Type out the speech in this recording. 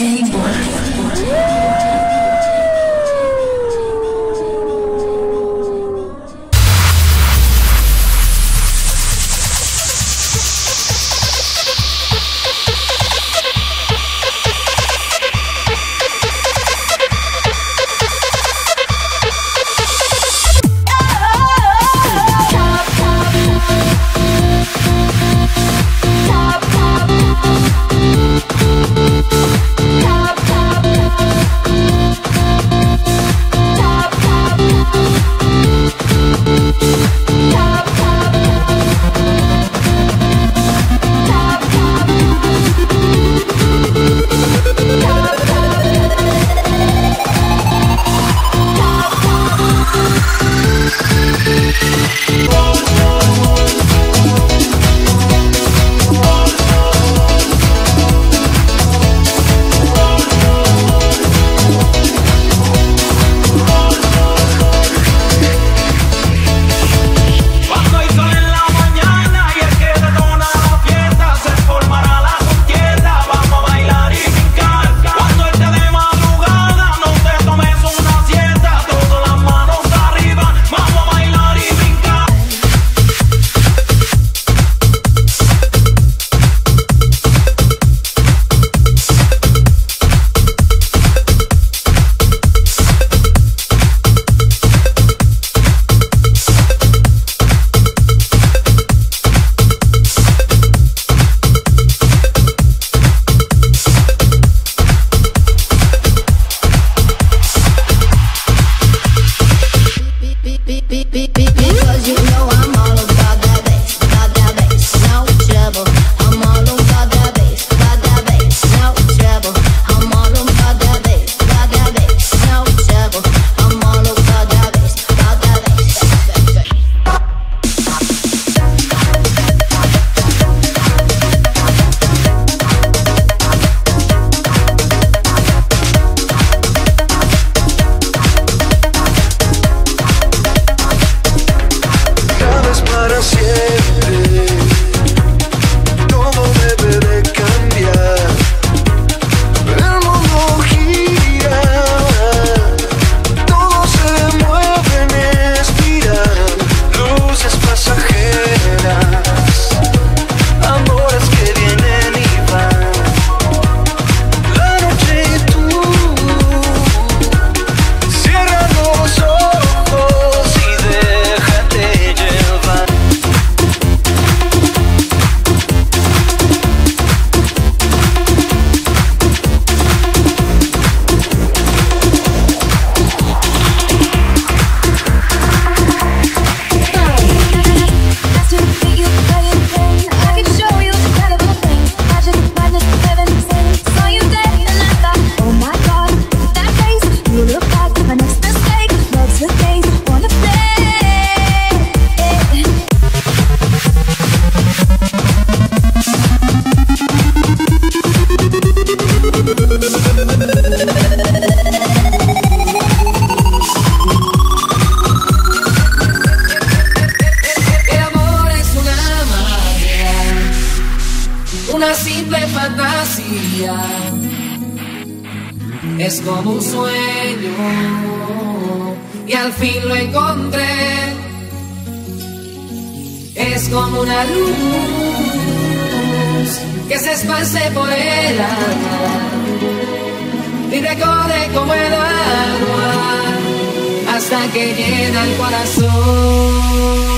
Game Boy. es como un sueño y al fin lo encontré. Es como una luz que se esparce por el alma y recorre como el agua hasta que llena el corazón.